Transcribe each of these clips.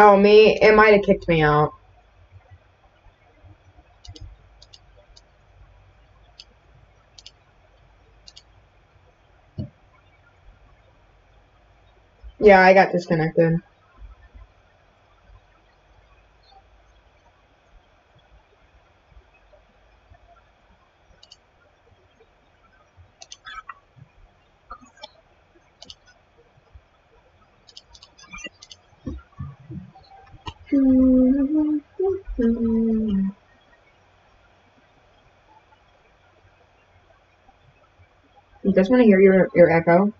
Oh, me? It might have kicked me out. Yeah, I got disconnected. You guys want to hear your, your echo?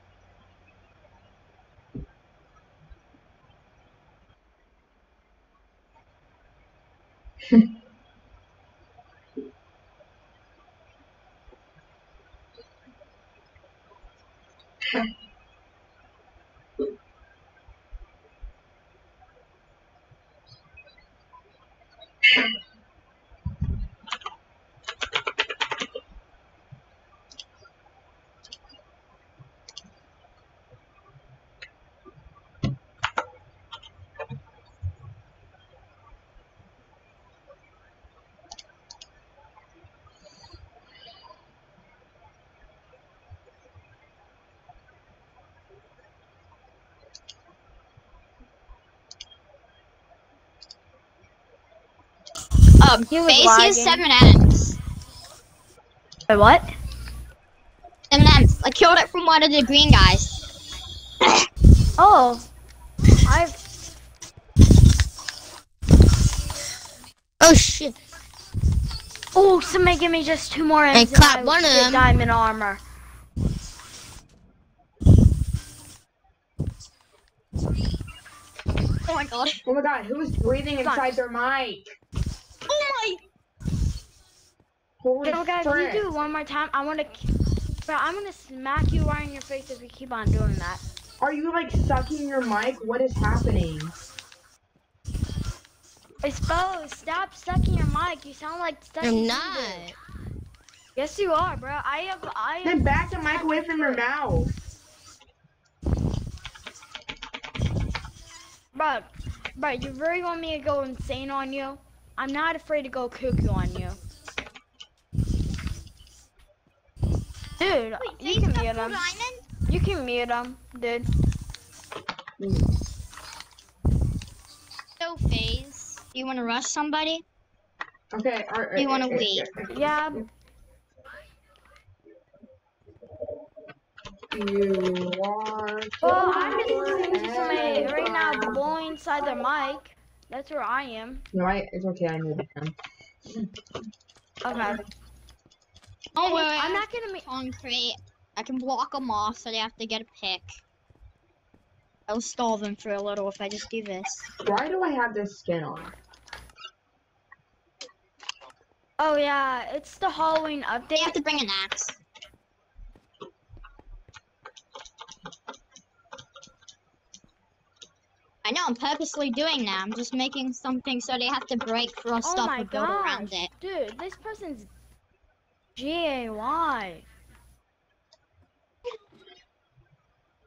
Um, He was Face lagging. used seven M's. Wait, what? Seven M's. I killed it from one of the green guys. Oh, I've. Oh shit. Oh, somebody give me just two more Hey, M's clap and I one of them. diamond armor. Oh my god. Oh my god, who's breathing inside their mic? Oh my. Holy You guys, frick. if you do it one more time, I want to. Bro, I'm gonna smack you right in your face if you keep on doing that. Are you like sucking your mic? What is happening? Expose, stop sucking your mic. You sound like sucking. I'm feet. not. Yes, you are, bro. I have. I Then have. back the mic away from your mouth. Bro, bro, you really want me to go insane on you? I'm not afraid to go cuckoo on you. Dude, you can mute him. You can mute him, dude. So phase. You wanna rush somebody? Okay. Are, You wanna uh, uh, wait? Yeah, You are. well, I'm just listening to somebody right now blowing inside their mic. That's where I am. No, I, it's okay. I muted them. Okay. Oh, Don't worry. I'm not gonna make. concrete. I can block them off so they have to get a pick. I'll stall them for a little if I just do this. Why do I have this skin on? Oh yeah, it's the Halloween update. They have to bring an axe. I know, I'm purposely doing that. I'm just making something so they have to break for us Oh stuff my to build around it. dude, this person's G A Y.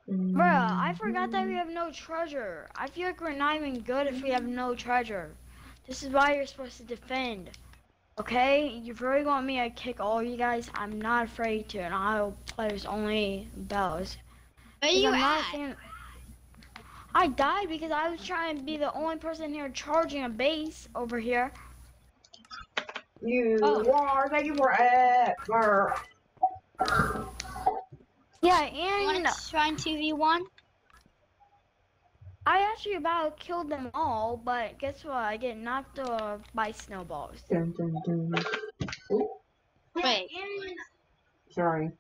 Mm. Bruh, I forgot that we have no treasure. I feel like we're not even good if we have no treasure. This is why you're supposed to defend. Okay? You really want me to kick all you guys? I'm not afraid to, and I'll players only bells. Where you at? I died because I was trying to be the only person here charging a base over here. You Oh. are. Thank you forever. Yeah, You and want to try and 2v1? I actually about killed them all, but guess what? I get knocked off by snowballs. Dun, dun, dun. Ooh, Wait. sorry.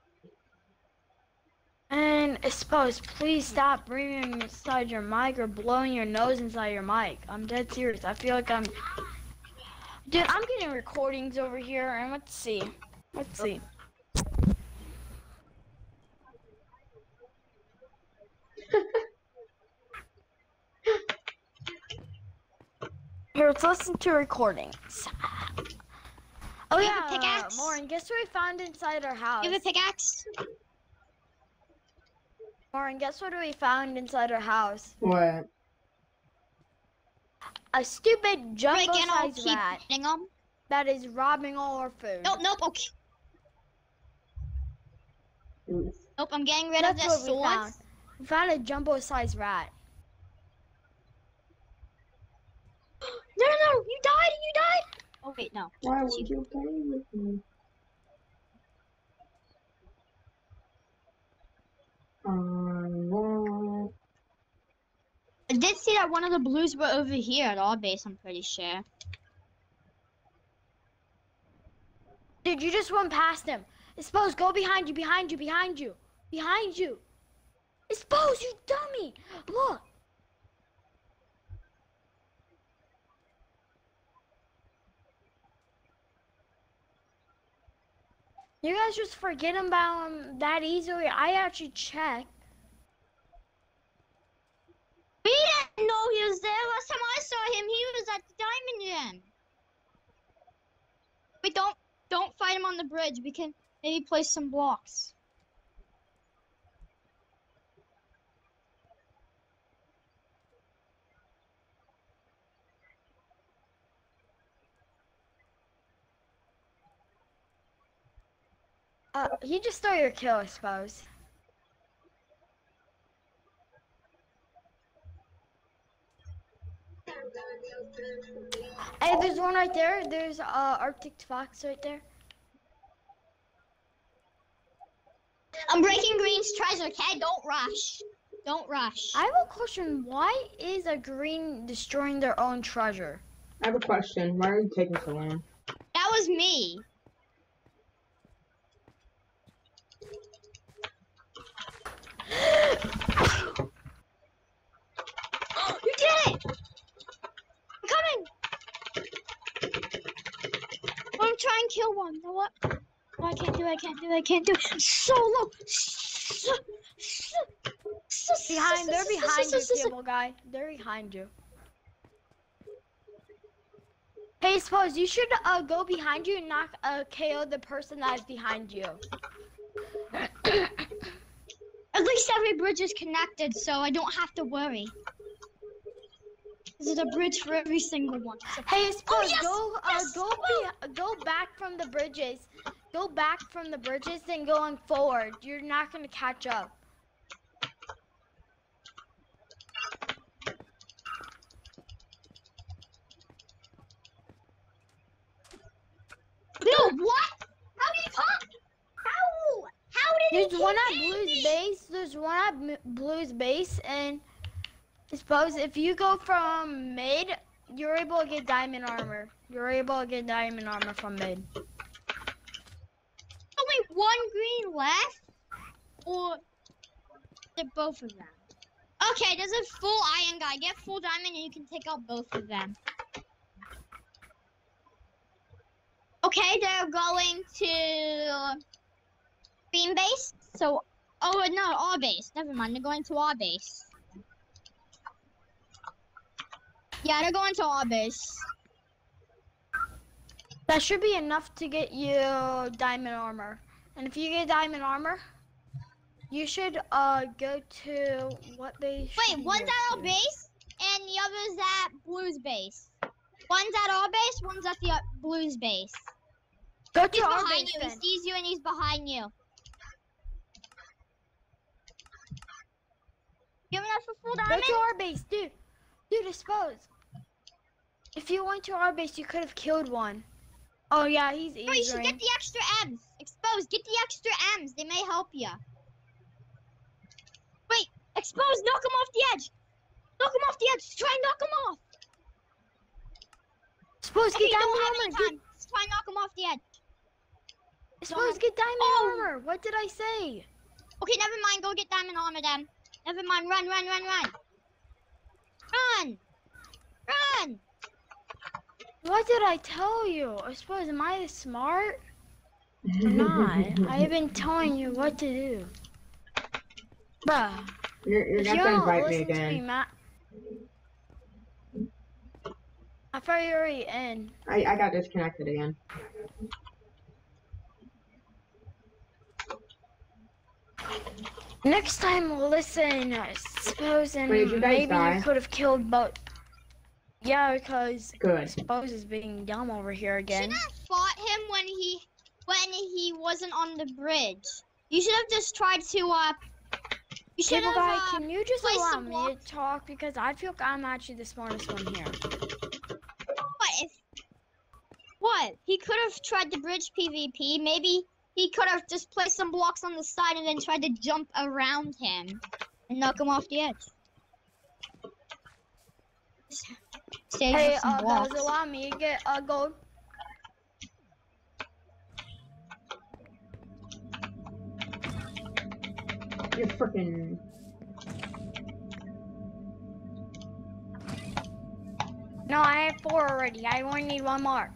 And suppose, please stop breathing inside your mic or blowing your nose inside your mic. I'm dead serious. I feel like I'm. Dude, I'm getting recordings over here, and let's see. Let's see. Here, let's listen to recordings. Oh You have a yeah, pickaxe? Lauren, guess what we found inside our house? You have a pickaxe? Lauren, guess what we found inside our house? What? A stupid Break jumbo and I'll sized keep rat them. that is robbing all our food. Nope, nope, okay. Oof. Nope, I'm getting rid That's of what the we found. We found a jumbo sized rat. No, no, no, you died, you died. Oh, wait, no. Why would you play with me? Um, I did see that one of the blues were over here at our base, I'm pretty sure. Dude, you just run past him. Expose, go behind you, behind you, behind you, behind you. Expose, you dummy. Look. You guys just forget about him that easily. I actually checked. We didn't know he was there. Last time I saw him, he was at the diamond gem. Wait, don't don't fight him on the bridge. We can maybe place some blocks. Uh, he just stole your kill, I suppose. Hey, there's one right there. There's uh Arctic Fox right there. I'm breaking Green's treasure, okay? Don't rush. Don't rush. I have a question. Why is a green destroying their own treasure? I have a question. Why are you taking so long? That was me. you did it! I'm coming! I'm trying to kill one. You know what? I can't do it, I can't do it, I can't do it. So low! So, so, so, Behind, they're behind you, cable guy. They're behind you. Hey, suppose you should uh go behind you and knock uh KO the person that is behind you. At least every bridge is connected, so I don't have to worry. There's a bridge for every single one. Hey, suppose yes, go uh yes, go be, go back from the bridges. Go back from the bridges and going forward. You're not gonna catch up. No, what? How did you pop? How? How did There's one at Blue's base. There's one at Blue's base, and suppose if you go from mid, you're able to get diamond armor. You're able to get diamond armor from mid. Only one green left? Or both of them? Okay, there's a full iron guy. Get full diamond and you can take out both of them. Okay, they're going to beam base. So, oh no, our base. Never mind, they're going to our base. Yeah, they're going to our base. That should be enough to get you diamond armor. And if you get diamond armor, you should uh go to what base? should Wait, one's go at our to? base and the other's at Blue's base. One's at our base, one's at the uh, Blue's base. Go to He's our behind base you. then. He sees you and he's behind you. Giving us a full diamond. Go to our base, dude. Dude, I suppose. If you went to our base, you could have killed one. Oh yeah, he's easy. No, you should get the extra M's. Exposed, get the extra M's. They may help you. Wait, expose, knock him off the edge. Knock him off the edge. Try and knock him off. Suppose Okay, get diamond armor. Get, try and knock him off the edge. suppose get diamond Oh. armor. What did I say? Okay, never mind. Go get diamond armor then. Never mind. Run, run, run, run. Run. Run. What did I tell you? I suppose am I smart or not? I've been telling you what to do. Bruh. You're, you're not you gonna don't invite me listen to me, again. Matt. I thought you were already in. I, I got disconnected again. Next time, listen. I suppose and Wait, did you guys maybe die? you could have killed both. Yeah, because Good. Suppose is being dumb over here again. You should have fought him when he when he wasn't on the bridge. You should have just tried to uh. You should Cable have. guy, uh, can you just allow me blocks. to talk? Because I feel like I'm actually the smartest one here. What if? What? He could have tried the bridge PvP. Maybe he could have just placed some blocks on the side and then tried to jump around him and knock him off the edge. Save Hey, some uh, blocks. does allow me to get a gold? You're freaking. No, I have four already. I only need one more.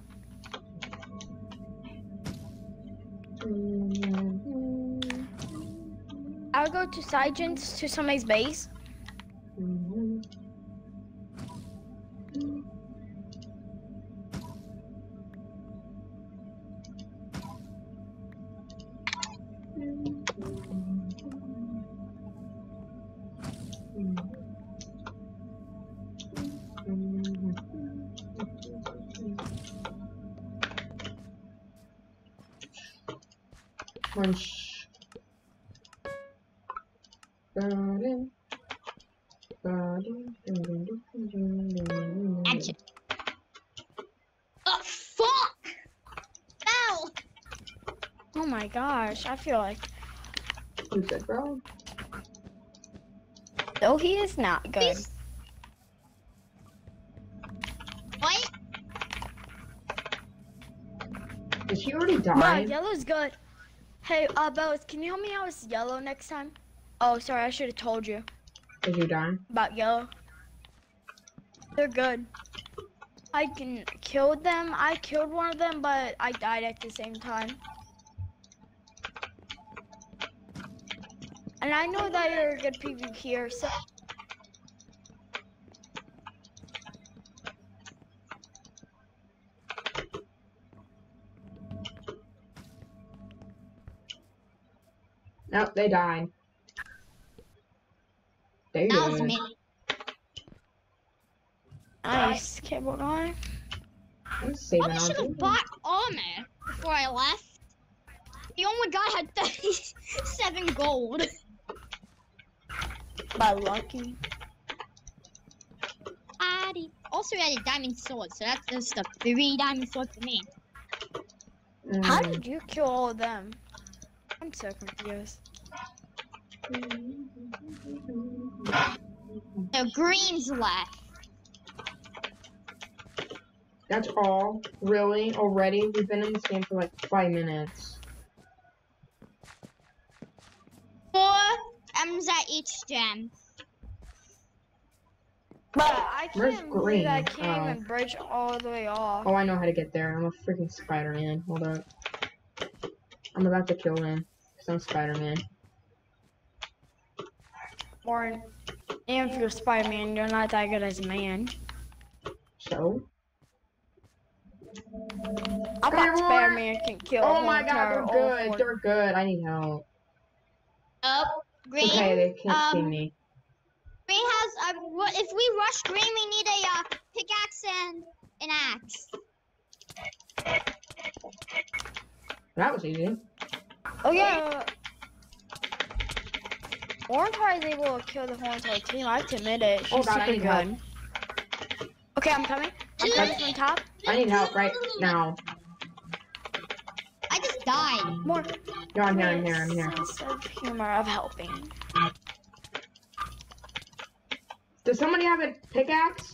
Mm. I'll go to Sigens to somebody's base. Oh my gosh, I feel like Who's that, bro? though he is not good. Please. What? Did she already Bro, die? yellow's good. Hey, uh, Bellis, can you help me out with yellow next time? Oh, sorry, I should have told you Did you die? about yellow. They're good. I can kill them. I killed one of them, but I died at the same time. And I know that you're a good PvPer, so Nope, they died. They That was me. nice. Cable guy. I'm saving Probably all should have bought armor before I left. The only guy had 37 gold. But lucky. Addy. Also, he had a diamond sword, so that's just a three diamond sword for me. How Mm. did you kill all of them? I'm so confused. The green's left. That's all? Really? Already? We've been in this game for like five minutes. Four M's at each gem. But I Where's can't believe I green? can't Oh. even bridge all the way off. Oh, I know how to get there. I'm a freaking Spider-Man. Hold up. I'm about to kill him. Cause I'm Spider-Man. Or and if you're Spider-Man, you're not that good as a man. So? I Hey, bet Roy. Spider-Man can kill a Oh my god, entire they're good. fort. They're good. I need help. Oh, green. Okay, they can't see um, me. Green has. Uh, if we rush green, we need a uh, pickaxe and an axe. That was easy. Oh yeah. Orange Heart is able to kill the whole entire team. I have to admit it. She's Oh, God, I super need help. good. Okay, I'm coming. I'm coming from top. I need help right now. I died. More. No, I'm here, I'm here, I'm here. Sense of humor of helping. Does somebody have a pickaxe?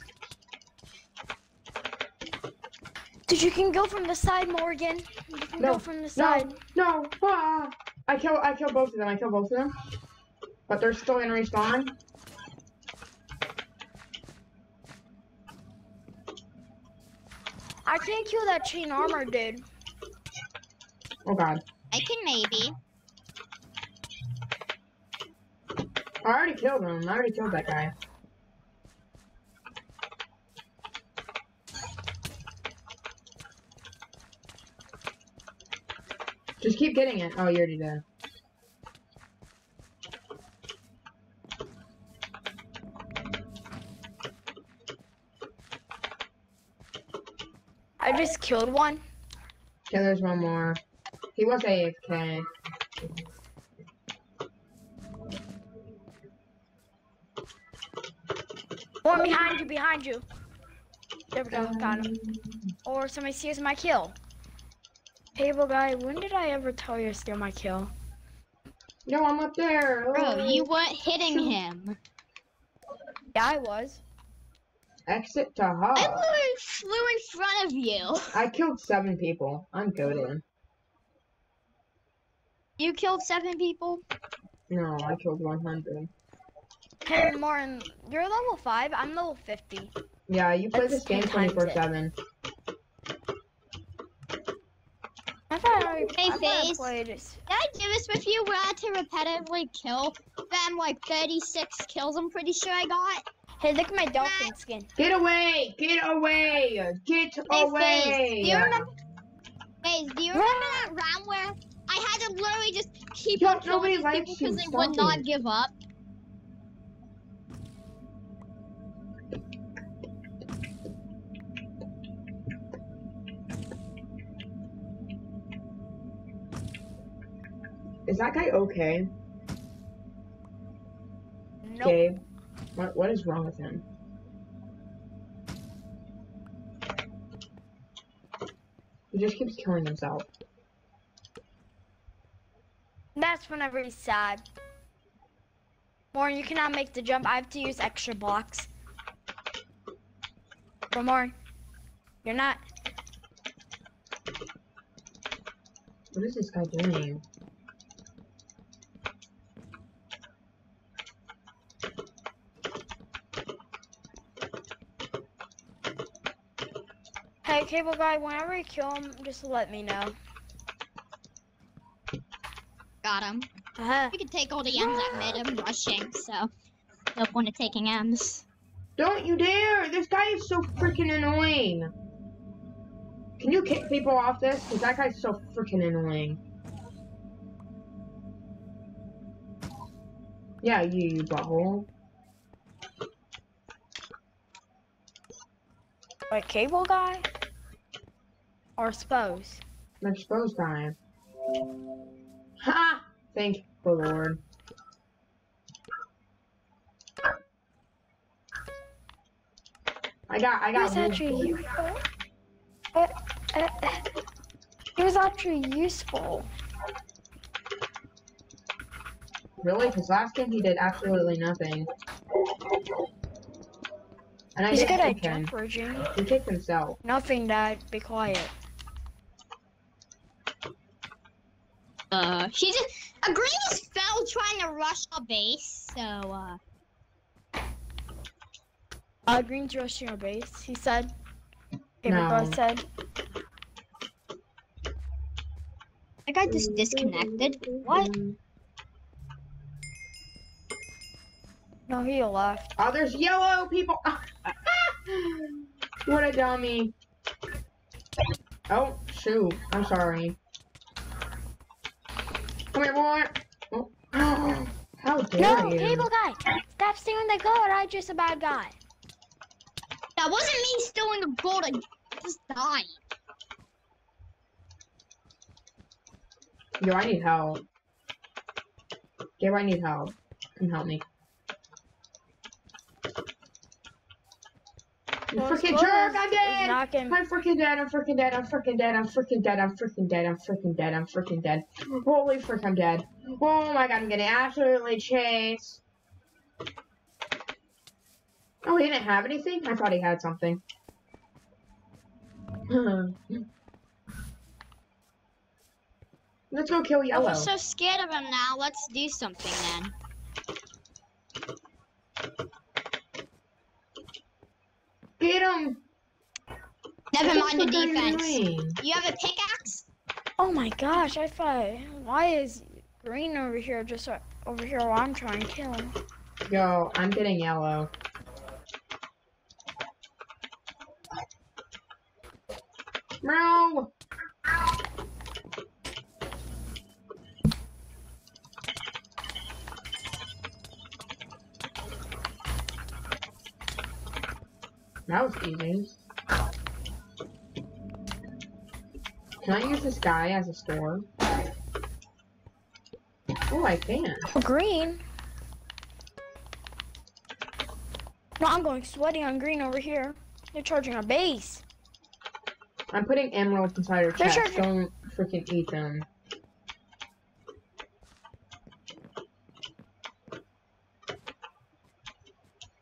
Dude, you can go from the side, Morgan. You can No, go from the side. No! Ah! I kill I kill both of them, I kill both of them. But they're still gonna respawn. I can't kill that chain armor, dude. Oh god. I can maybe. I already killed him. I already killed that guy. Just keep getting it. Oh, you already did. I just killed one. Okay, there's one more. He was AFK. One behind you, behind you. There we go, um, got him. Or somebody steals my kill. Table guy, when did I ever tell you to steal my kill? No, I'm up there. Bro, Oh. you weren't hitting him. Yeah, I was. Exit to I literally flew in front of you. I killed seven people. I'm goaded. You killed seven people? No, I killed 100. Hey, Martin, you're level 5, I'm level 50. Yeah, you play That's this game 10 times it. 24 7. I thought I already Hey, I thought I Faze. played this. Did I do this with you where I had to repetitively kill them like 36 kills I'm pretty sure I got? Hey, look at my dolphin skin. Get away! Get away! Get Hey, away! Faze, do you remember? Faze, do you remember that round where I had to literally just keep Yo, on killing these likes people because they would Stop not give up? Is that guy okay? Nope. Gabe? What, what is wrong with him? He just keeps killing himself. That's whenever he's sad. Morn, you cannot make the jump. I have to use extra blocks. But Morn, you're not. What is this guy doing? Hey, cable guy, whenever you kill him, just let me know. Got him. Uh-huh. You can take all the M's that made him rushing, so no point in taking M's. Don't you dare! This guy is so freaking annoying! Can you kick people off this? Because that guy's so freaking annoying. Yeah, you, you butthole. Wait, cable guy? Or suppose? I'm exposed guy. Ha! Thank the Lord. I got, I got. was moved actually useful. Uh, uh, he was actually useful. Really? Because last game he did absolutely nothing. And I He's good at him. jump bridging. He kicked himself. Nothing, Dad. Be quiet. Uh, he just a green just fell trying to rush our base, so uh, Uh, Green's rushing our base, he said. Cable No. guy said. that guy just disconnected. What? No, he left. Oh, there's yellow people. what a dummy. Oh, shoot. I'm sorry. Come here, boy. Oh. How dare No, you? cable guy! Stop stealing the gold. I'm just a bad guy. That wasn't me stealing the gold. I just died. Yo, I need help. Gabe, I need help. Come help me. You Well, freaking Squirrel jerk! I'm is dead! not I'm freaking dead! I'm freaking dead! I'm freaking dead! I'm freaking dead! I'm freaking dead! I'm freaking dead! I'm freaking dead! Holy frick! I'm dead! Oh my god! I'm getting absolutely chased! Oh, he didn't have anything? I thought he had something. Let's go kill Yellow. we're so scared of him now. Let's do something then. Get him! Never mind the the fuck are you defense. doing? You have a pickaxe? Oh my gosh, I thought. Why is Green over here just over here while I'm trying to kill him? Yo, I'm getting yellow. Meow! That was easy. Can I use this guy as a store? Oh, I can. Oh, green. No, I'm going sweaty on green over here. They're charging our base. I'm putting emeralds inside They're chest. charging- Don't freaking eat them.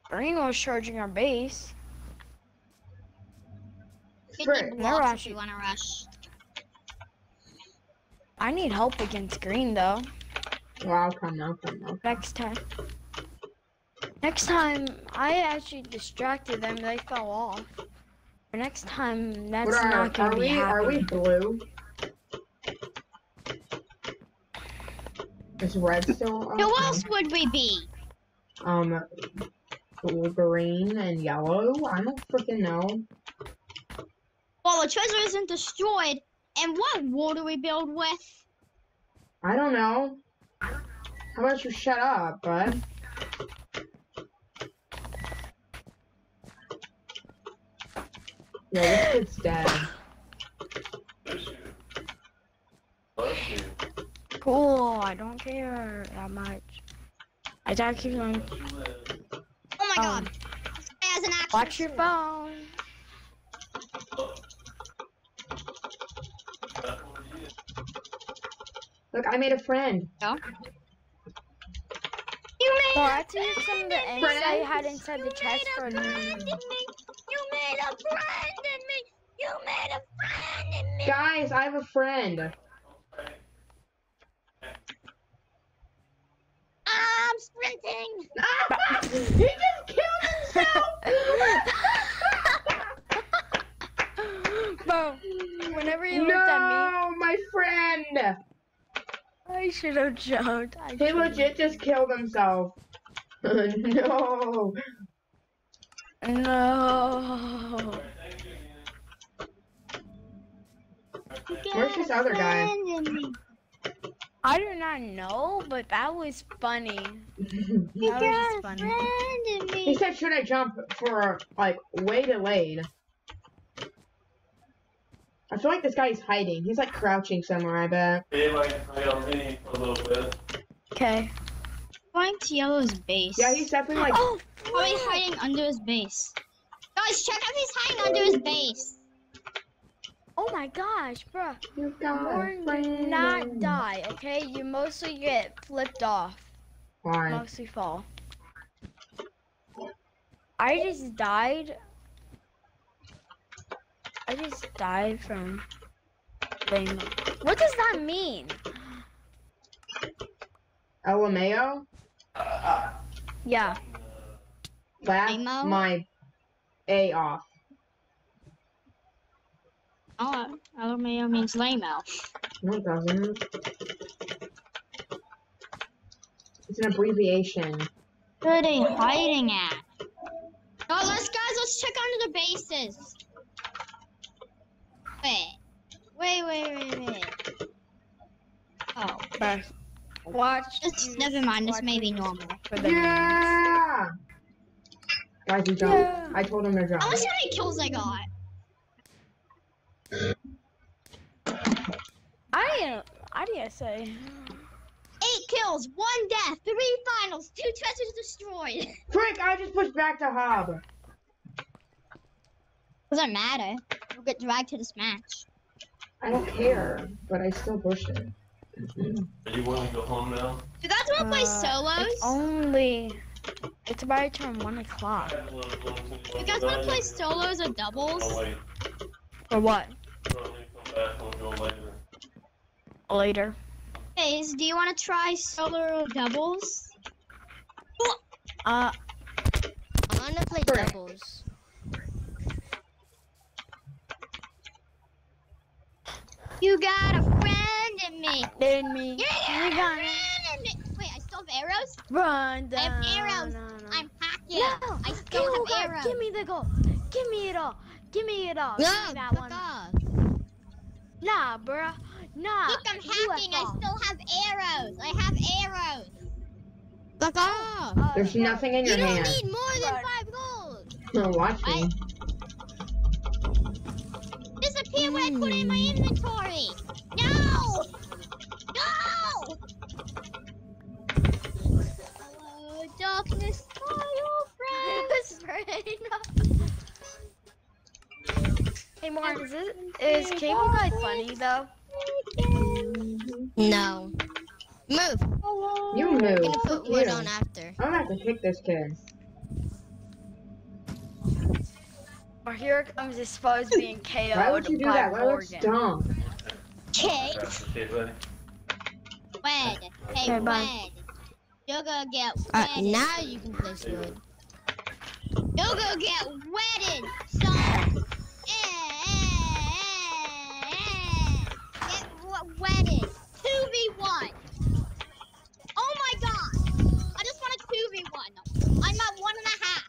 Green was charging our base. Get Frick. the Never if you wanna rush. I need help against green though. Well, I'll come. I'll come. I'll Next time. Next time, I actually distracted them. They fell off. For next time, that's are, not gonna are be we? happening. Are we blue? Is red still? Who else would we be? Um, green and yellow. I don't freaking know. Well, the treasure isn't destroyed. And what wall do we build with? I don't know. How about you shut up, bud? Yeah, this kid's dead. Cool. I don't care that much. I gotta keep on. Oh my Um, god. This guy has an actual Watch your phone. Look, I made a friend. You made Well, a I took some of the eggs Friend? I had inside the chest for a friend. You made a friend in me. You made a friend in me. Guys, I have a friend. I'm sprinting. he just killed himself! Bro, whenever you looked at no, my friend! me, I should have jumped. I He legit just killed himself. no. No. You this other guy? friend in me. I do not know, but that was funny. That was got just a funny. he said, should I jump for, like, way delayed? Feel like this guy's hiding. He's, like, crouching somewhere, I bet. Hey, like, I got me a little bit. Okay. Going to Yellow's base. Yeah, he's definitely, like, Oh, Probably hiding under his base. Guys, check if he's hiding under his base. oh my gosh, bro. you got a Born do not die, okay? You mostly get flipped off. Why? Mostly fall. I just died. I just died from rainbow. What does that mean? LMAO? Yeah. Laugh Lame-o? my A off. Oh, LMAO means lame-o. No, it doesn't. It's an abbreviation. Where are they hiding at? Oh, let's guys, let's check under the bases. Wait, wait, wait, wait, wait. Oh, But watch. it's, never mind. This may be normal. For the Yeah! Guys, he jumped. Yeah. I told him to jump. I want to see how many kills I got. I didn't. I didn't say. Eight kills, one death, three finals, two treasures destroyed. Frick, I just pushed back to hub. Doesn't matter. We'll get dragged to this match. I don't care, but I still push it. Are you willing to go home now? Do You guys want to play Uh, solos? It's only. It's about to turn one o'clock. You guys want to play solos or doubles? Or what? I'll come back and we'll go later. Later. Guys, do you want to try solo or doubles? Uh, I wanna play Frick. doubles. You got a friend in me. In me. You got You a friend in me. Wait, I still have arrows? Run I have arrows. no, no. I'm hacking. No, I give, still me have the- arrows. give me the gold. Give me it all. Give me it all. No, Give me that one. off. Nah, bruh. Nah. Look, I'm hacking. I still have arrows. I have arrows. Fuck off. Uh, There's nothing in You your don't hand. need more than five gold. No, watch me. Disappear it when I put it in my hmm. inventory. No! No! Hello, darkness, my old friend. Hey, Morgan, is, this, is Cable Guy funny though? No. Move. You move. I'm move. gonna put wood you. on after. I'm about to kick this kid. Or here comes this fuzz being KO'd Why would you do by that? That looks Morgan. dumb. Okay, Okay, wed. Hey, Okay, wed. You're gonna get Uh, now you can place wood. You're gonna get wedded, son. Get wedded. 2v1. Oh my god. I just want a 2v1. I'm at one and a half.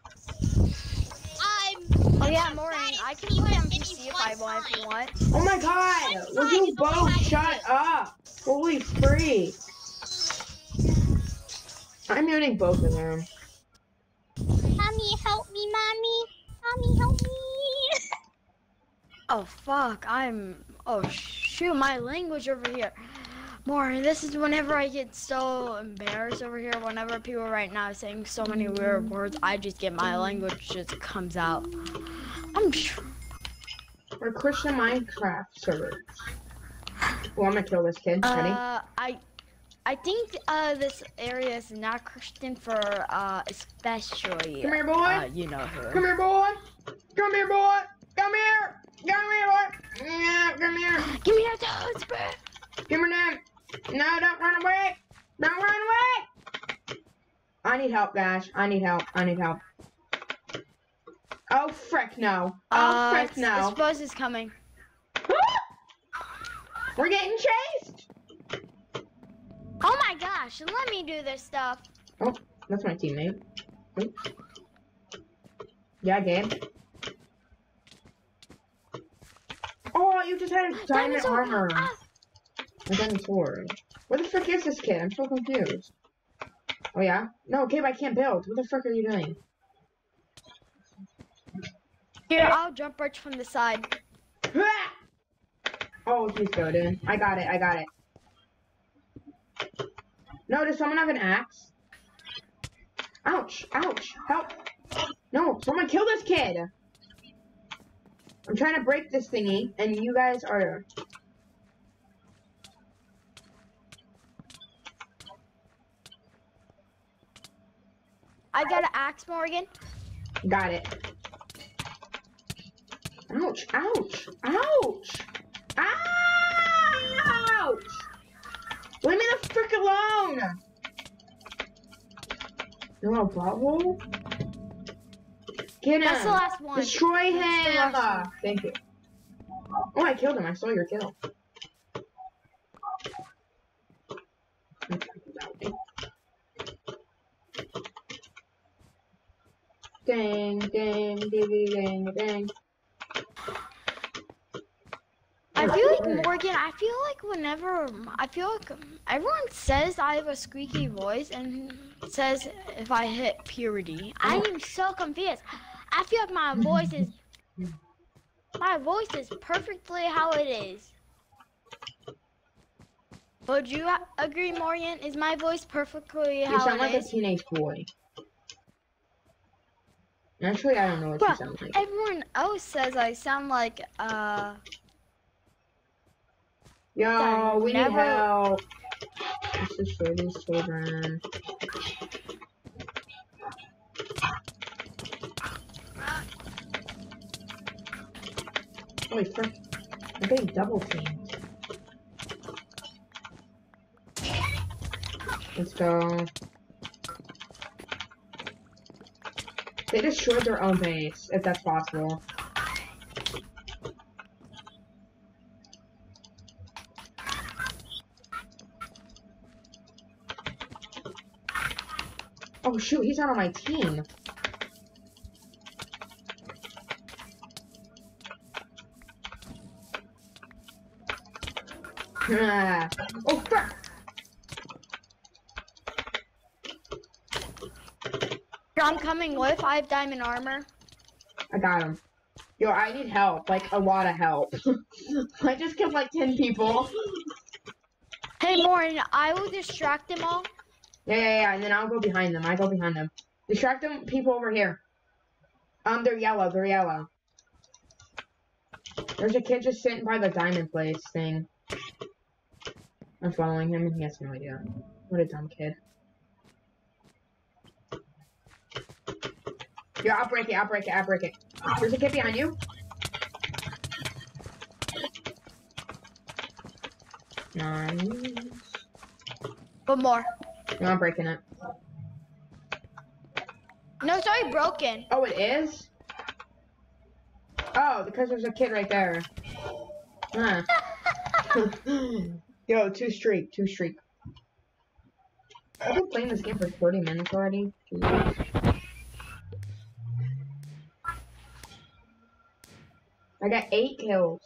I'm. Oh I'm yeah, not Morgan, bad at I can play on PC if I want if you want. Oh my god! Would you both shut up? Holy free! I'm muting both of them. Mommy, help me, mommy. Mommy, help me. Oh fuck, I'm. Oh shoot, my language over here. More. This is whenever I get so embarrassed over here. Whenever people right now saying so many weird words, I just get my language just comes out. I'm. Christian Minecraft servers. Well, I'm gonna kill this kid. Ready? uh, I. I think uh, this area is not Christian for uh, especially Come here, boy. uh, you know who. Come here, boy. Come here, boy. Come here. Come here, boy. Yeah, come here. Give me that toes, bro. Give me that. No, don't run away. Don't run away. I need help, guys. I need help. I need help. Oh, frick no. Oh, Uh, frick no. Spurs is coming. We're getting chased. Oh my gosh, let me do this stuff. Oh, that's my teammate. Oops. Yeah, Gabe. Oh, you just had a diamond armor. Ah, A diamond sword. Where the frick is this kid? I'm so confused. Oh yeah? No, Gabe, I can't build. What the frick are you doing? Here, I'll jump bridge from the side. Oh, he's good. in. I got it. I got it. No, does someone have an axe? Ouch! Ouch! Help! No, someone kill this kid! I'm trying to break this thingy, and you guys are. I got an axe, Morgan. Got it. Ouch! Ouch! Ouch! Ouch! Leave me the frick alone! You want a bubble? Get him! That's the last one. Destroy That's him! Thank you. Oh, I killed him. I saw your kill. Dang, dang, dang, dang. I feel like Morgan. I feel like whenever I feel like everyone says I have a squeaky voice and says if I hit purity, I am so confused. I feel like my voice is my voice is perfectly how it is. Would you agree, Morgan? Is my voice perfectly You how sound it like a is? teenage boy. Actually, I don't know what you sound like. Everyone else says I sound like uh Yo, we Never- need help. This is for these children. Holy frick. I'm getting double teamed. Let's go. They destroyed their own base, if that's possible. Oh shoot, he's not on my team. Oh fuck! I'm coming with. I have diamond armor. I got him. Yo, I need help. Like, a lot of help. I just killed like 10 people. Hey, Morton, I will distract them all. Yeah, yeah, yeah, and then I'll go behind them. I go behind them. Distract them, people over here. Um, they're yellow, they're yellow. There's a kid just sitting by the diamond place thing. I'm following him and he has no idea. What a dumb kid. Yeah, I'll break it, I'll break it, I'll break it. There's a kid behind you. Nice. One more. No, I'm breaking it. No, it's already broken. Oh, it is? Oh, because there's a kid right there. Huh. Yo, two streak, two streak. I've been playing this game for 30 minutes already. Jesus. I got eight kills.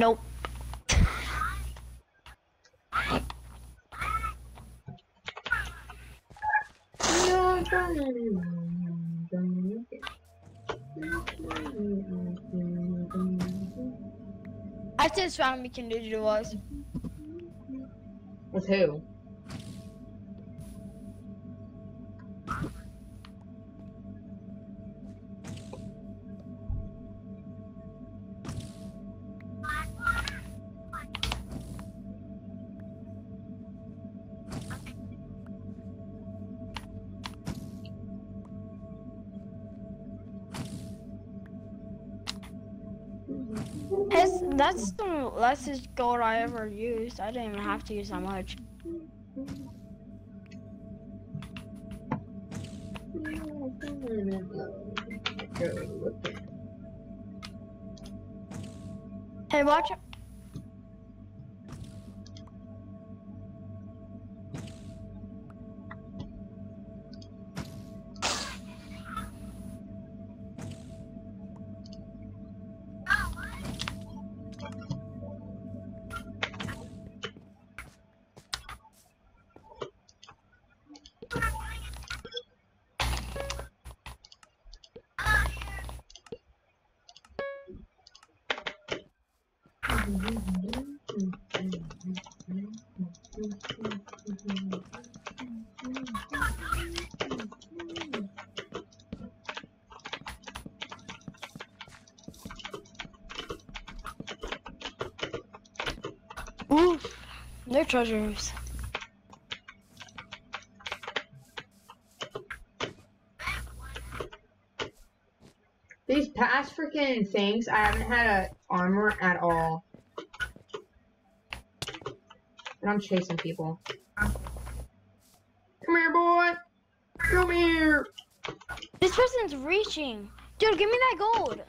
Nope. I just found we can do the was. With who? Lessest gold I ever used. I didn't even have to use that much. Hey, watch. Ooh, they're treasures. These past freaking things, I haven't had a armor at all. And I'm chasing people. Come here, boy! Come here! This person's reaching. Dude, give me that gold.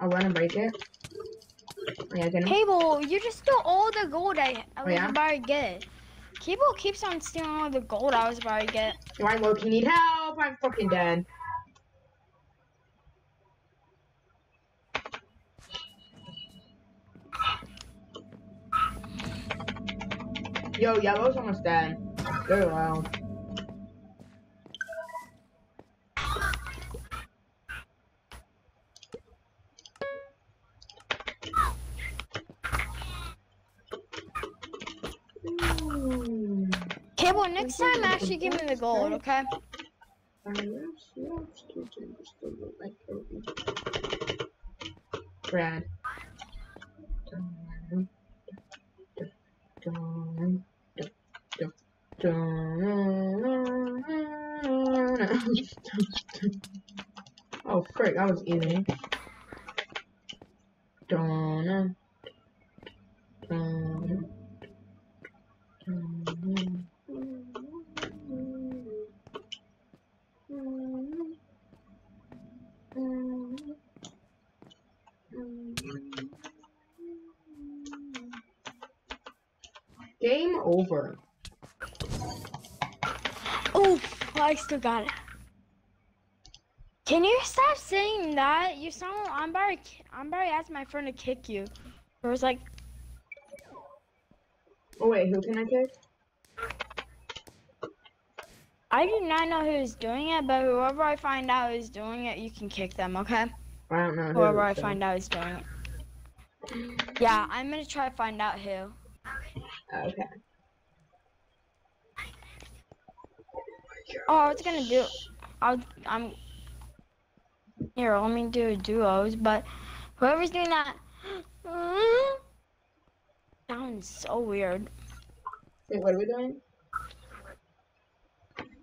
I wanna break it. Yeah. Cable, you just stole all the gold I, I Oh, was yeah? about to get. Cable keeps on stealing all the gold I was about to get. Do I low-key need help? I'm fucking dead. Yo, yellow's almost dead. Very low. Cable, next time actually give me the gold, okay? Brad. Oh, frick, I was easy. Over. Oh, I still got it. Can you stop saying that? You sound. I'm about. to I'm about to ask my friend to kick you. Or it's like, Oh wait, who can I kick? I do not know who's doing it, but whoever I find out is doing it, you can kick them. Okay? I don't know. who, Whoever I find out is doing it. Yeah, I'm gonna try to find out who. Okay. Oh, I was gonna do. I'll, I'm. Here, let me do duos, but whoever's doing that. Sounds so weird. Wait, what are we doing?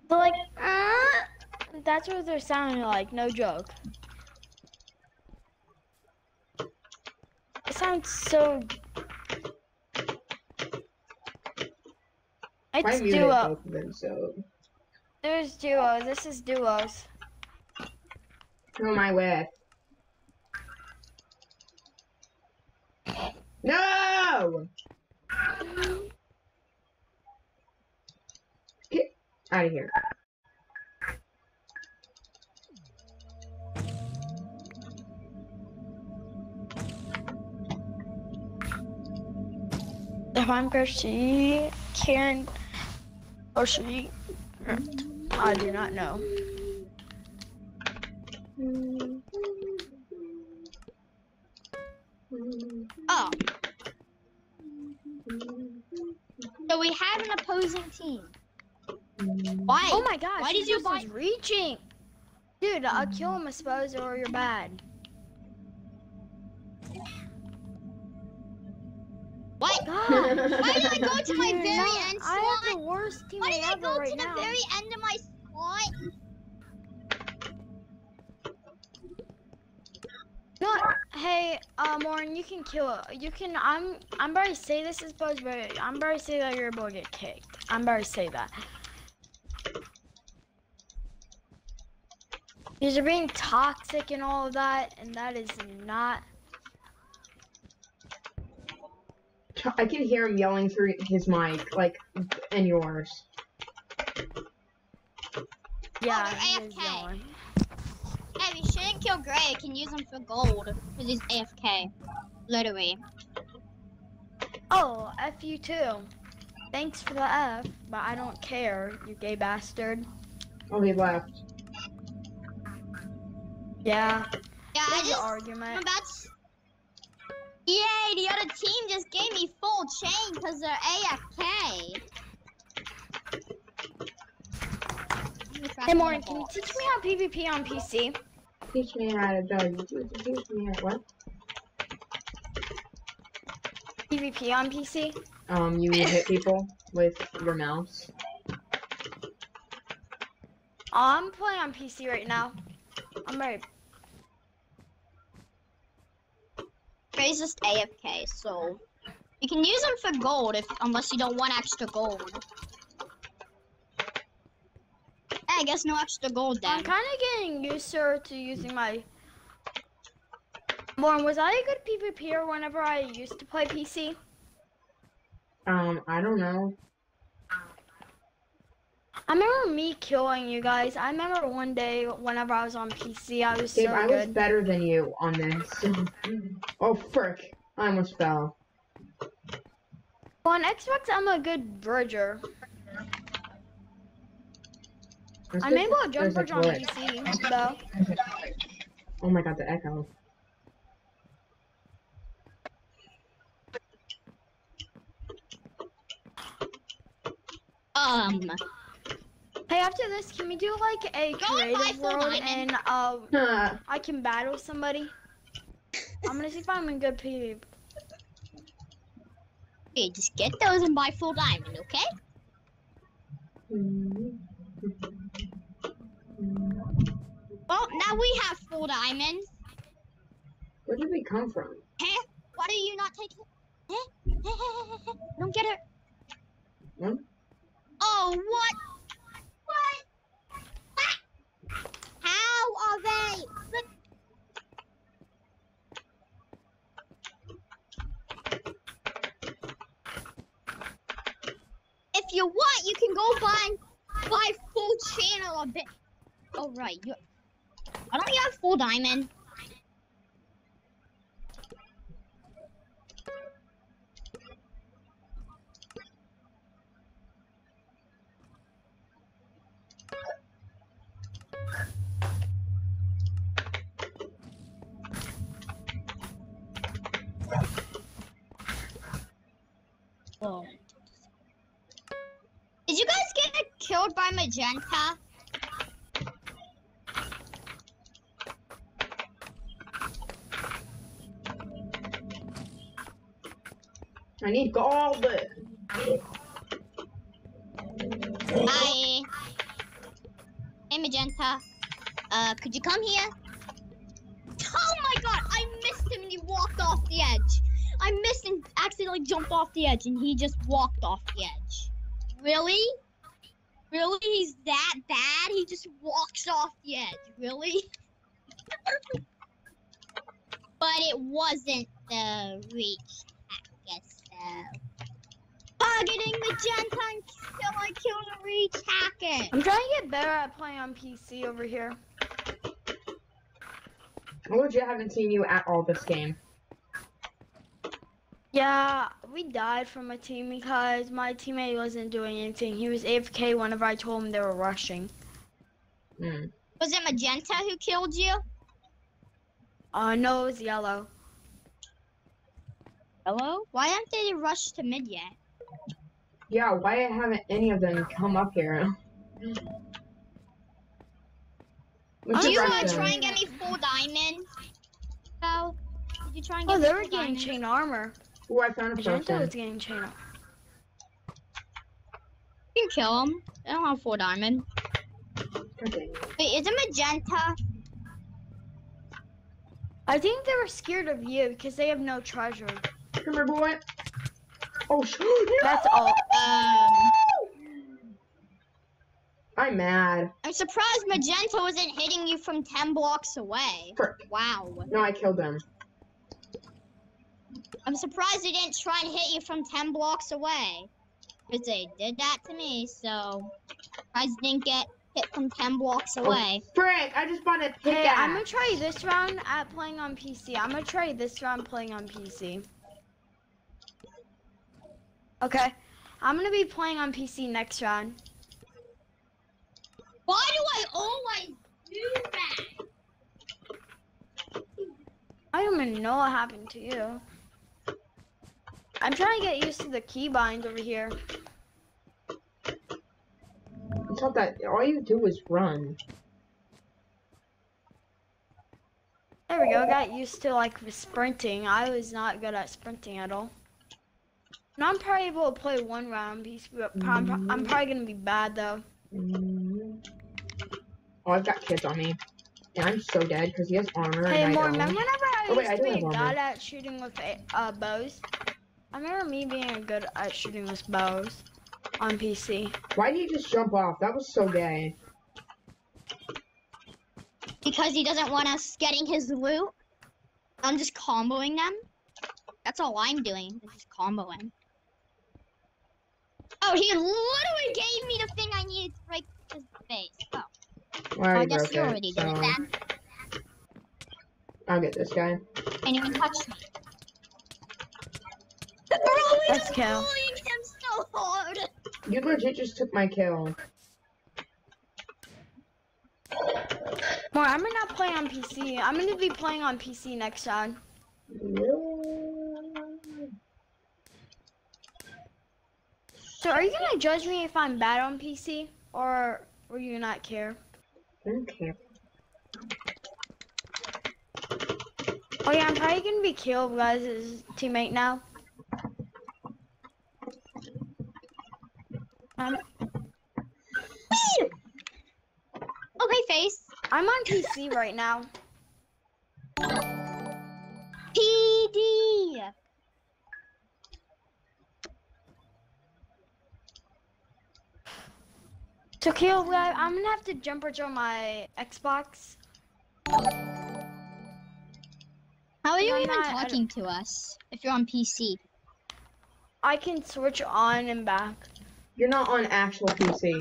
So like, uh, that's what they're sounding like. No joke. It sounds so. It's muted duo. them, so There's duos. This is duos. who am I with? No! Get out of here. If I'm good, she can, or she. I do not know. Oh. So we have an opposing team. Why? Oh my gosh! Why did you buy? reaching? Dude, I'll kill him, I suppose, or you're bad. What? Why did I go to my very end I have the worst team Why did I go right to the very end of my No, hey, uh, Lauren, you can kill it. You can. I'm. I'm about to say this is supposed, but I'm about to say that you're about to get kicked. I'm about to say that. Because you're being toxic and all of that, and that is not. I can hear him yelling through his mic, like, and yours. Yeah, they're he is AFK. Hey, we shouldn't kill Gray. I can use him for gold because he's AFK. Literally. Oh, F you too. Thanks for the F, but I don't care, you gay bastard. Oh, he left. Yeah, Yeah, I there's your just. I'm argument. about to. Yay! The other team just gave me full chain because they're AFK. Hey, Lauren, can you teach me how PvP on PC? Teach me how to do. It. Teach me how what? PvP on PC? Um, you hit people with your mouse. Oh, I'm playing on PC right now. I'm ready. Gray's just AFK, so you can use him for gold if unless you don't want extra gold. Hey, I guess no extra gold I'm kind of getting used to, to using my. Lauren, was I a good PvPer whenever I used to play PC? Um, I don't know. I remember me killing you guys. I remember one day whenever I was on PC, I was Dave, so I was better than you on this. oh, frick. I almost fell. Well, on Xbox, I'm a good bridger. There's I'm just- able to jump there's a bridge on glitch. PC, though. Oh my god, the echo. Um, Hey, after this, can we do like a Go creative world and uh, Huh. I can battle somebody? I'm gonna see if I'm a good PvP. hey, just get those and buy full diamond, okay? Well, now we have full diamonds. Where did we come from? Hey, Why are you not taking? it? Huh? Don't get it. Hmm? Oh, what? What? Ah! How are they? Look. If you want, you can go buy, buy full channel of it. All right, you why don't you have full diamond? Hi. Hey, Magenta. Uh, could you come here? Oh my god, I missed him and he walked off the edge. I missed and accidentally jumped off the edge and he just walked off the edge. Really? Really? He's that bad? He just walks off the edge. Really? but it wasn't the reach. Targeting magenta until I kill the reach hacker. I'm trying to get better at playing on PC over here. I legit haven't seen you at all this game. Yeah, we died from a team because my teammate wasn't doing anything. He was AFK whenever I told him they were rushing. Hmm. Was it magenta who killed you? Uh, no, it was yellow. Hello? Why haven't they rushed to mid yet? Yeah, why haven't any of them come up here? We I'm Do you rush want to try and get me full diamond? So, did you try and oh, get Oh, me they were getting diamond? chain armor. Ooh, I found a Magenta person. was getting chain armor. You can kill them. They don't have full diamond. Okay. Wait, is it magenta? I think they were scared of you because they have no treasure. Come here, boy. Oh, sh- no! That's all. Um, I'm mad. I'm surprised magenta wasn't hitting you from 10 blocks away. Frick. Wow. No, I killed them. I'm surprised they didn't try and hit you from 10 blocks away. Because they did that to me, so. I didn't get hit from 10 blocks away. Frick, I just bought a pickaxe. Hey, I'm gonna try this round at playing on PC. I'm gonna try this round playing on PC. Okay, I'm gonna be playing on PC next round. Why do I always do that? I don't even know what happened to you. I'm trying to get used to the keybinds over here. It's not that all you do is run. There we go. Got used to like sprinting. I was not good at sprinting at all. Now I'm probably able to play one round but I'm, I'm probably gonna be bad though. Mm. Oh, I've got kids on me. And I'm so dead because he has armor Hey, and I more don't. remember whenever I Oh, wait, used I to be have bad at shooting with uh, bows? I remember me being good at shooting with bows on PC. Why did he just jump off? That was so gay. Because he doesn't want us getting his loot. I'm just comboing them. That's all I'm doing. is Just comboing. Oh, he literally gave me the thing I needed to break his face. Oh, Well, I I guess broke you it, already did um, it so. I'll get this guy. Can't even touch me. Bro, he's Let's just kill. bullying him so hard. You legit just took my kill. More, I'm gonna not play on PC. I'm gonna be playing on PC next round. So are you gonna judge me if I'm bad on PC, or will you not care? Okay. Oh yeah, I'm probably gonna be killed by his teammate now. Um, Okay, face. I'm on PC right now. PD. So Caleb, I- I'm gonna have to jump bridge on my Xbox. How are you I'm even not- talking to us if you're on PC? I can switch on and back. You're not on actual PC.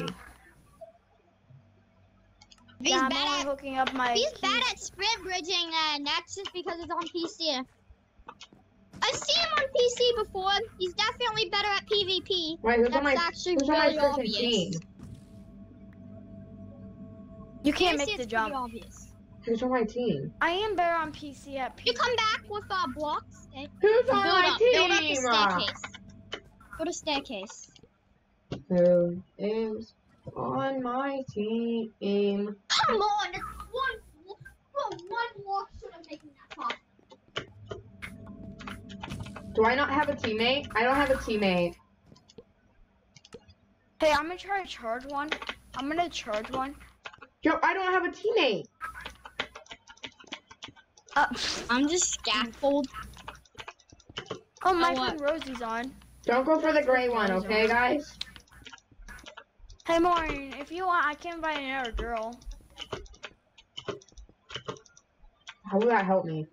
He's yeah, bad at hooking up my. he's keys. bad at sprint bridging, uh, then that's just because it's on PC. I've seen him on PC before. He's definitely better at PvP. Wait, who's That's on my actually who's on my really freaking obvious. Team? You can't Honestly, make the it's pretty jump. obvious. Who's on my team? I am better on PC at You come back with uh, blocks. Okay. Who's Build on my up, build up the team? staircase. Build a staircase. Who is on my team? Come on, it's one. Bro, one block should have taken that possible. Do I not have a teammate? I don't have a teammate. Hey, I'm gonna try to charge one. I'm gonna charge one. Yo, I don't have a teammate. Uh, I'm just scaffold. oh, my Oh, friend Rosie's on. Don't go for the gray one, okay, guys? Hey, Maureen, if you want, I can invite another girl. How will that help me?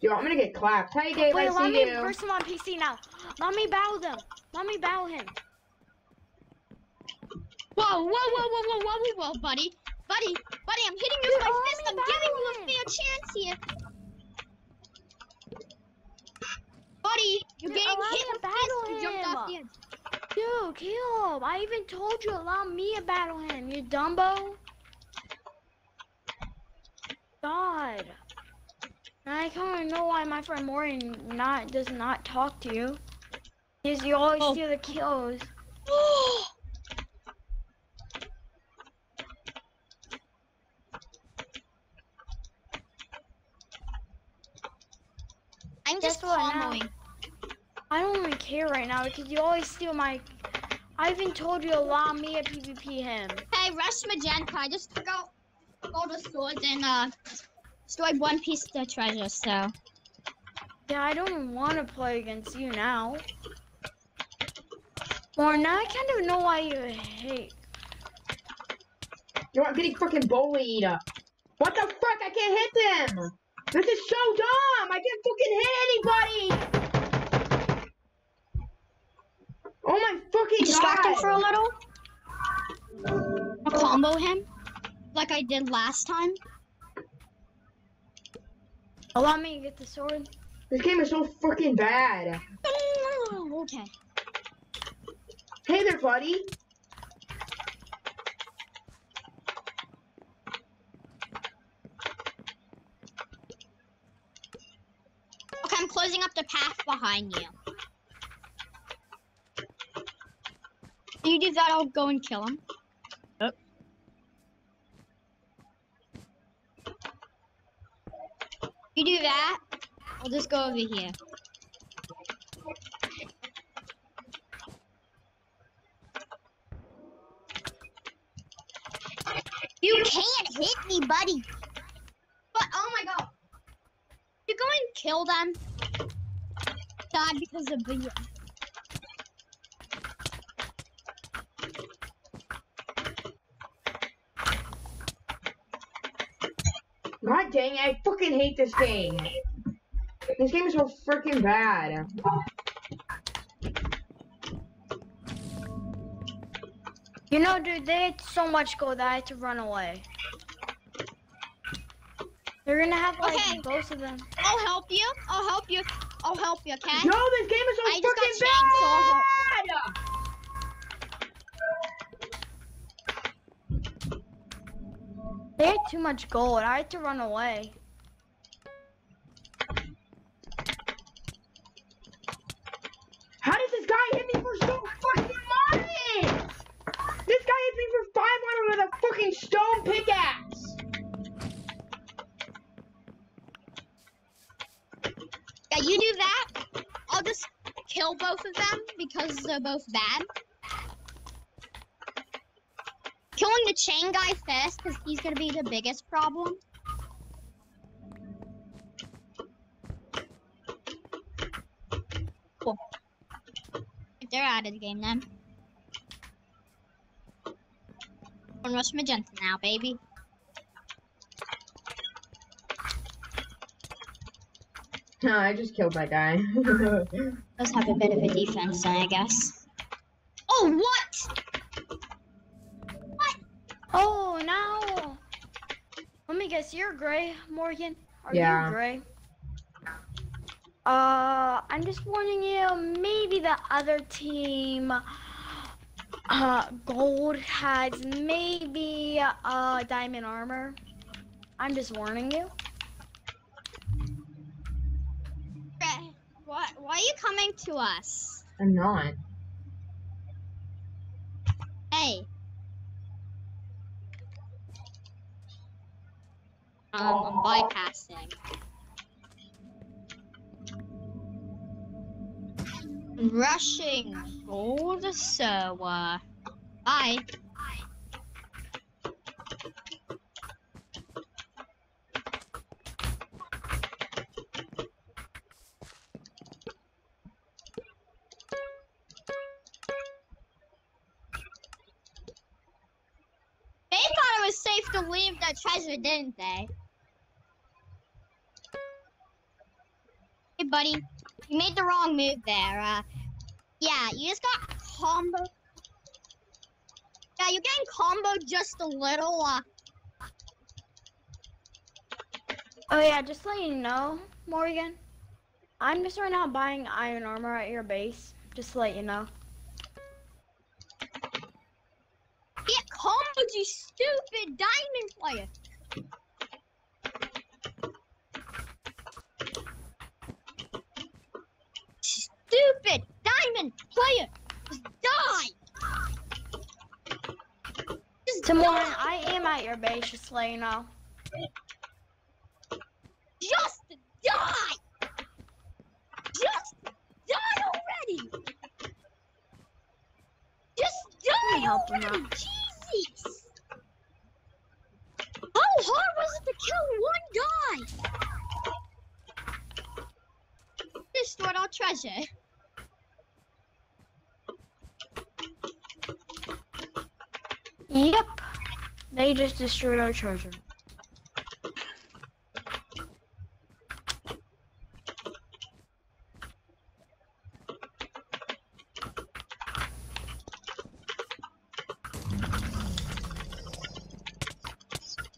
Yo, I'm gonna get clapped. Hey, Dave, Wait, I let see me you. verse him on PC now. Let me battle them. Let me battle him. Whoa, whoa, whoa, whoa, whoa, whoa, whoa, buddy. Buddy, buddy, I'm hitting you with my fist. I'm giving you a fair chance here. Buddy, you're getting hit me in to the fist. battle You jumped off the him. edge. Dude, Caleb, I even told you allow me to battle him, you dumbo. God. I kind of know why my friend Maureen not does not talk to you. Because you always Oh. steal the kills. I'm just Guess what now? comboing. I don't even care right now because you always steal my. I even told you allow me to PvP him. Hey, Rush Magenta, I just took out all the swords and uh, destroyed one piece of the treasure, so. Yeah, I don't even want to play against you now. Or now I kind of know why you hate. Yo, I'm getting freaking bullied. What the fuck? I can't hit them. This is so dumb. I can't fucking hit anybody. Oh my fucking Distract him for a little. I'll combo him. Like I did last time. Allow me to get the sword. This game is so freaking bad. Mm, okay. Hey there, buddy. Okay, I'm closing up the path behind you. You do that, I'll go and kill him. You do that, I'll just go over here. You can't hit me, buddy. But oh my god. You go and kill them. Died because of the uh, God dang it, I fucking hate this game. This game is so freaking bad. You know, dude, they had so much gold that I had to run away. They're gonna have like Okay. both of them. I'll help you. I'll help you. I'll help you, okay? Yo, this game is so I just got freaking shanked, so bad. They had too much gold. I had to run away. They're both bad. Killing the chain guy first because he's gonna be the biggest problem. Cool. They're out of the game then. Rush Magenta now, baby. No, I just killed that guy. Let's have a bit of a defense then, I guess. Oh, what? What? Oh, no. Let me guess, you're gray, Morgan. Are Yeah. you gray? Uh, I'm just warning you. Maybe the other team, uh, gold has maybe uh diamond armor. I'm just warning you. Why, why are you coming to us? I'm not. Hey. Um, I'm bypassing. Rushing gold, so, uh, bye. They thought it was safe to leave that treasure, didn't they? Hey, buddy, you made the wrong move there. Uh, yeah, you just got combo. Yeah, you're getting comboed just a little. Uh, Oh yeah, just let you know, Morgan. I'm just right now buying iron armor at your base. Just to let you know. You stupid diamond player. Stupid diamond player, just die. Just Timon, die. I am at your base. Just to let you know. Just die! Just die already! Just die me help him already! Jesus! Hard was it to kill one guy? Destroyed our treasure. Yep. They just destroyed our treasure.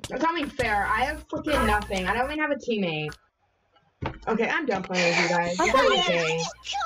That's not being fair. I have freaking nothing. I don't even have a teammate. Okay, I'm done playing with you guys. Guys are gay. Kill